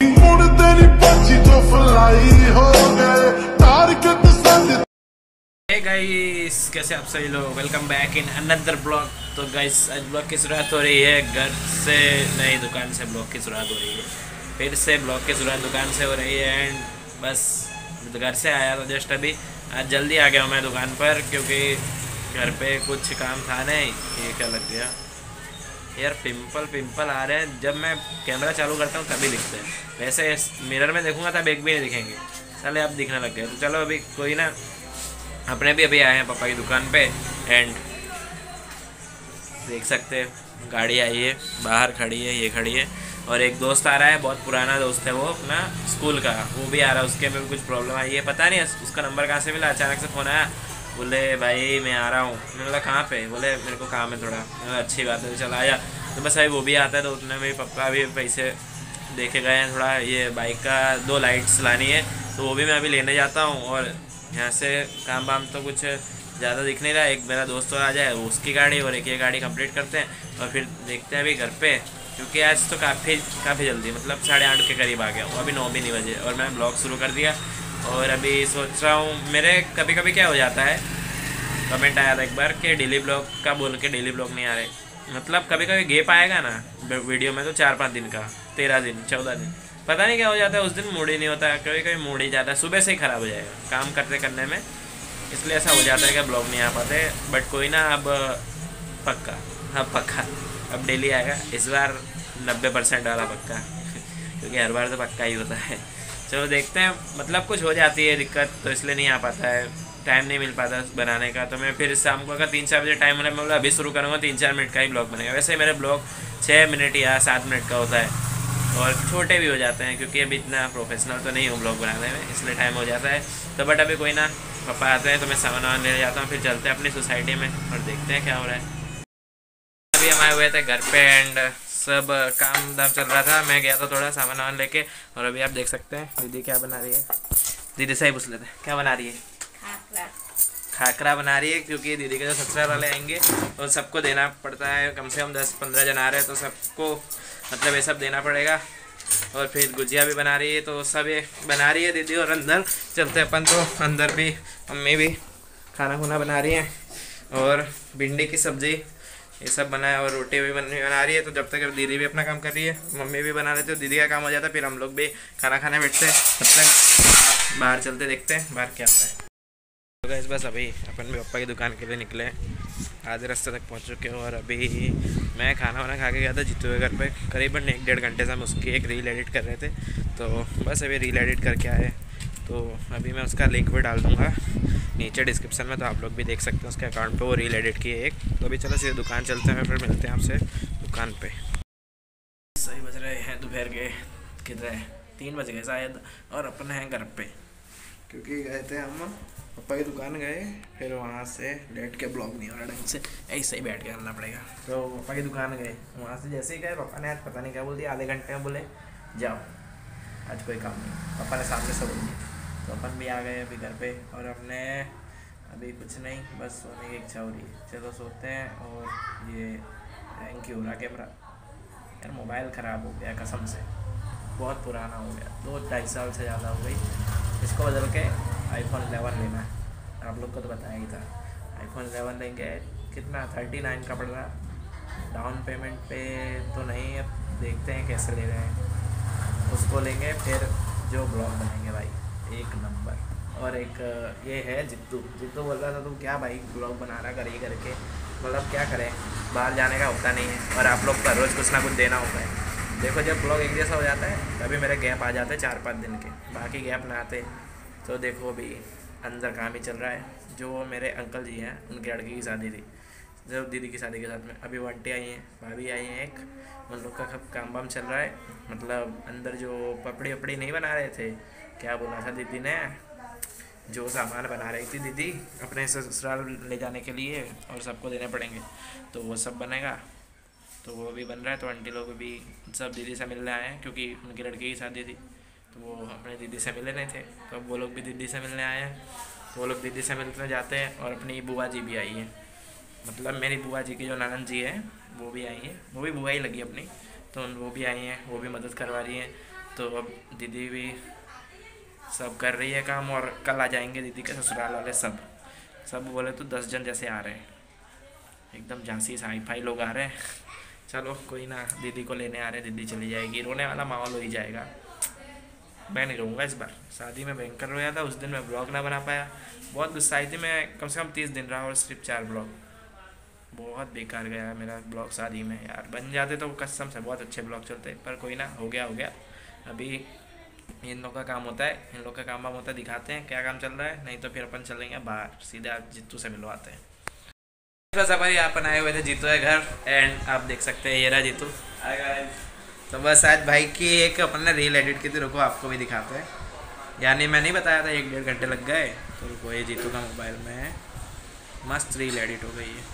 ਮੁੜਦੇ ਨੀ ਪੱਛੀ ਤੋਂ ਫਲਾਈ ਹੋ ਗਏ ਤਾਰ ਕੇ ਤਸੱਲੀ हे गाइस कैसे आप सभी लोग welcome back in another blog तो गाइस आज ब्लॉग की शुरुआत हो रही है घर से नई दुकान से ब्लॉग की शुरुआत हो रही है फिर से ब्लॉग की शुरुआत दुकान से हो रही है एंड बस घर से आया था जस्ट अभी आज जल्दी आ गया हूँ मैं दुकान पर क्योंकि घर पे कुछ काम था नहीं ये क्या लग गया यार पिंपल पिंपल आ रहे हैं। जब मैं कैमरा चालू करता हूँ, तभी दिखते हैं। वैसे मिरर में देखूँगा, तब एक भी नहीं दिखेंगे। चले अब दिखने लग गए। तो चलो अभी कोई ना, अपने भी अभी आए हैं पापा की दुकान पे एंड देख सकते हैं। गाड़ी आई है, बाहर खड़ी है, ये खड़ी है। और एक दोस्त आ रहा है, बहुत पुराना दोस्त है वो, अपना स्कूल का। वो भी आ रहा है, उसके में भी कुछ प्रॉब्लम आई है। पता नहीं, उसका नंबर कहाँ से मिला? अचानक से फ़ोन आया। बोले, भाई, मैं आ रहा हूँ। मैंने बोला, कहाँ पे? बोले, मेरे को काम है थोड़ा। मैंने अच्छी बात है। तो चला आया। तो बस भाई, वो भी आता है तो उतने में पप्पा भी पैसे देखे गए हैं थोड़ा। ये बाइक का दो लाइट्स लानी है तो वो भी मैं अभी लेने जाता हूँ और यहाँ से काम वाम तो कुछ ज़्यादा दिख नहीं रहा। एक मेरा दोस्त और आ जाए उसकी गाड़ी और एक ये गाड़ी कंप्लीट करते हैं और फिर देखते हैं अभी घर पे। क्योंकि आज तो काफ़ी काफ़ी जल्दी मतलब साढ़े आठ के करीब आ गया। हूँ अभी नौ भी नहीं बजे और मैं ब्लॉग शुरू कर दिया। और अभी सोच रहा हूँ, मेरे कभी कभी क्या हो जाता है कमेंट आया था एक बार कि डेली ब्लॉग का बोल के डेली ब्लॉग नहीं आ रहे। मतलब कभी कभी गेप आएगा ना वीडियो में तो चार पाँच दिन का, तेरह दिन, चौदह दिन। पता नहीं क्या हो जाता है, उस दिन मूड ही नहीं होता कभी कभी मूड ही जाता है, सुबह से ही ख़राब हो जाएगा, काम करते करने में। इसलिए ऐसा हो जाता है कि ब्लॉग नहीं आ पाते बट कोई ना, अब पक्का अब पक्का, अब डेली आएगा, इस बार नब्बे परसेंट वाला पक्का, क्योंकि हर बार तो पक्का ही होता है। चलो देखते हैं। मतलब कुछ हो जाती है दिक्कत तो इसलिए नहीं आ पाता है। टाइम नहीं मिल पाता बनाने का तो मैं फिर शाम को अगर तीन चार बजे टाइम मिला, मैं बोला, अभी शुरू करूँगा तीन चार मिनट का ही ब्लॉग बनेगा। वैसे मेरे ब्लॉग छः मिनट या सात मिनट का होता है और छोटे भी हो जाते हैं, क्योंकि अभी इतना प्रोफेशनल तो नहीं हूँ ब्लॉग बनाने में, इसलिए टाइम हो जाता है। तो बट अभी कोई ना, पापा आते हैं तो मैं सामान वामान लेने जाता हूँ, फिर चलते हैं अपनी सोसाइटी में और देखते हैं क्या हो रहा है। अभी हम आए हुए थे घर पे एंड सब काम दाम चल रहा था। मैं गया था थोड़ा सामान वामान लेके और अभी आप देख सकते हैं दीदी क्या बना रही है। दीदी से ही पूछ लेते हैं क्या बना रही है? खाकरा खाकरा बना रही है क्योंकि दीदी के जो ससुराल वाले आएँगे और सबको देना पड़ता है। कम से कम दस पंद्रह जन आ रहे हैं तो सबको मतलब ये सब देना पड़ेगा। और फिर गुजिया भी बना रही है तो सब ये बना रही है दीदी और अंदर चलते अपन तो। अंदर भी मम्मी भी खाना खुना बना रही हैं और भिंडी की सब्ज़ी ये सब बना है और रोटी भी बन, बना रही है तो जब तक दीदी भी अपना काम कर रही है, मम्मी भी बना लेते हो, दीदी का काम हो जाता है, फिर हम लोग भी खाना खाने बैठते हैं, तब तक बाहर चलते देखते हैं, बाहर क्या होता है। तो गैस बस अभी अपन भी पप्पा की दुकान के लिए निकले आधे रास्ते तक पहुँच चुके हैं, और अभी मैं खाना वाना खा के गया था जीतू के घर पे, करीबन एक डेढ़ घंटे से हम उसकी एक रील एडिट कर रहे थे तो बस अभी रील एडिट करके आए। तो अभी मैं उसका लिंक भी डाल दूँगा। नीचे डिस्क्रिप्शन में तो आप लोग भी देख सकते हैं उसके अकाउंट पे वो रील एडिट किए एक। तो अभी चलो सीधे दुकान चलते हैं फिर मिलते हैं आपसे दुकान पे। सही बज रहे हैं दोपहर के कितने तीन बज गए शायद और अपन हैं घर पे। क्योंकि गए थे हम पप्पा की दुकान गए फिर वहाँ से लेट के ब्लॉग नहीं हो रहा ढंग से। ऐसे ही बैठ के करना पड़ेगा। तो पप्पा की दुकान गए वहाँ से जैसे ही गए पापा ने आज पता नहीं क्या बोल दिया आधे घंटे में बोले जाओ। आज कोई काम नहीं पापा ने सामने से बोल दिया। तो अपन भी आ गए अभी घर पे और अपने अभी कुछ नहीं, बस सोने की इच्छा हो रही है। चलो सोते हैं और ये थैंक यू रहा कैमरा यार मोबाइल ख़राब हो गया कसम से। बहुत पुराना हो गया। दो ढाई साल से ज़्यादा हो गई। इसको बदल के आईफोन 11 लेना है। आप लोग को तो बताया ही था। आईफोन 11 लेंगे, कितना? थर्टी नाइन का पड़ रहा डाउन पेमेंट पे तो नहीं, अब देखते हैं कैसे ले रहे हैं। उसको लेंगे, फिर जो ब्लॉग बनाएँगे भाई। एक नंबर। और एक, ये है जित्तू जित्तू बोल रहा था, तू क्या भाई ब्लॉग बना रहा कर करके मतलब क्या करें? बाहर जाने का होता नहीं है और आप लोग का रोज़ कुछ ना कुछ देना होता है। देखो, जब ब्लॉग एक जैसा हो जाता है, तभी मेरे गैप आ जाते हैं चार पाँच दिन के। बाकी गैप ना आते। तो देखो अभी अंदर काम ही चल रहा है। जो मेरे अंकल जी हैं, उनकी लड़की की शादी थी। जो दीदी की शादी के साथ में। अभी वंटी आई हैं, भाभी आई हैं एक। उन लोग का काम वाम चल रहा है। मतलब अंदर जो पपड़ी वपड़ी नहीं बना रहे थे, क्या बोला था दीदी ने? जो सामान बना रही थी दीदी, अपने ससुराल ले जाने के लिए और सबको देने पड़ेंगे। तो वो सब बनेगा। तो वो भी बन रहा है तो आंटी लोग भी सब दीदी से मिलने आए हैं, क्योंकि उनकी लड़की की शादी थी। तो वो अपने दीदी से मिले नहीं थे। तो वो लोग भी दीदी से मिलने आए हैं। तो वो लोग दीदी से मिलने जाते हैं और अपनी बुआ जी भी आई हैं। मतलब मेरी बुआ जी की जो ननद जी है, वो भी आई हैं। वो भी बुआ ही लगी अपनी। तो वो भी आई हैं, वो भी मदद करवा रही हैं। तो अब दीदी भी सब कर रही है काम और कल आ जाएँगे दीदी के ससुराल वाले सब। सब बोले तो दस जन जैसे आ रहे हैं। एकदम झांसी साई फाई लोग आ रहे हैं। चलो, कोई ना, दीदी को लेने आ रहे हैं, दीदी चली जाएगी। रोने वाला माहौल हो ही जाएगा। मैं नहीं रहूँगा इस बार। शादी में भयंकर रोया था, उस दिन मैं ब्लॉग ना बना पाया। बहुत गुस्सा आई थी मैं, कम से कम तीस दिन रहा और सिर्फ़ चार ब्लॉग। बहुत बेकार गया मेरा ब्लॉग शादी में यार। बन जाते तो कसम से बहुत अच्छे ब्लॉग चलते पर कोई ना हो गया हो गया। अभी इन लोग का काम होता है इन लोग का काम वाम होता है दिखाते हैं क्या काम चल रहा है नहीं तो फिर अपन चलेंगे बाहर सीधे आप जितू से मिलवाते हैं। बस अपन अपन आए हुए थे जीतू है घर एंड आप देख सकते हैं ये रहा जीतू। तो बस आज भाई की एक अपन ने रील एडिट की थी रुको आपको भी दिखाते हैं। यानी मैं नहीं बताया था एक डेढ़ घंटे लग गए तो रुको ये जीतू का मोबाइल में है मस्त रील एडिट हो गई है।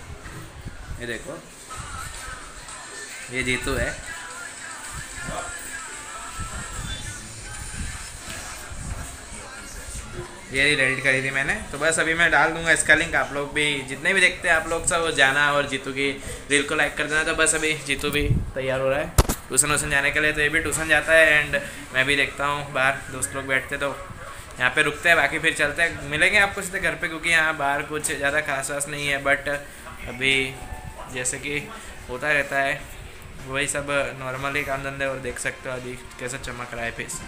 ये देखो। ये जीतू है। ये रील एडिट करी थी मैंने। तो बस अभी मैं डाल दूँगा इसका लिंक आप लोग भी जितने भी देखते हैं आप लोग सब जाना और जीतू की रील को लाइक कर देना। तो बस अभी जीतू भी तैयार हो रहा है। ट्यूशन वूसन जाने के लिए तो ये भी ट्यूशन जाता है। एंड मैं भी देखता हूँ बाहर। दोस्त लोग बैठते तो यहाँ पे रुकते हैं, बाकी फिर चलते हैं। मिलेंगे आपको सीधे घर पे, क्योंकि यहाँ बाहर कुछ ज़्यादा खास वास नहीं है बट अभी जैसे कि होता रहता है, वही सब नॉर्मली काम धंधे और देख सकते हो, अभी कैसा चमक रहा है फेस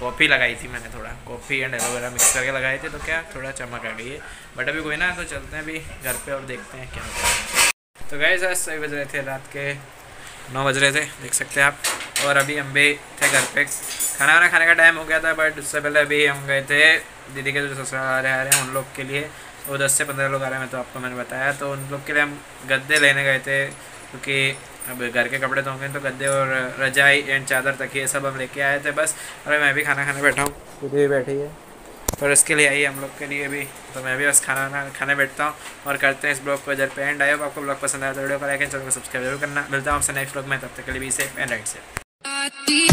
कॉफ़ी लगाई थी मैंने थोड़ा, कॉफ़ी एंड एलोवेरा मिक्स करके लगाई थी तो क्या थोड़ा चमक आ गई है। बट अभी कोई ना तो चलते हैं अभी घर पे और देखते हैं क्या होता है। तो गए सर सही बज रहे थे रात के नौ बज रहे थे, देख सकते हैं आप। और अभी हम भी थे घर पे। खाना वाना खाने का टाइम हो गया था बट उससे पहले अभी हम गए थे दीदी के जो ससुराल आ रहे हैं उन लोग के लिए। वो दस से पंद्रह लोग आ रहे हैं तो आपको मैंने बताया। तो उन लोग के लिए हम गद्दे लेने गए थे, क्योंकि अब घर के कपड़े तो होंगे तो गद्दे और रजाई एंड चादर तक ये सब हम लेके आए थे बस। अरे मैं भी खाना खाने बैठा हूँ। खुद भी बैठी है। पर इसके लिए आई हम लोग के लिए भी। तो मैं भी बस खाना खाने बैठता हूँ। और करते हैं इस ब्लॉग को इधर पे एंड आई आपको ब्लॉग पसंद आया तो वीडियो को लाइक एंड चैनल को सब्सक्राइब ज़रूर करना। मिलता हूँ आपसे नेक्स्ट ब्लॉग में। तब तक के लिए भी सेफ़ एंड राइट से ti.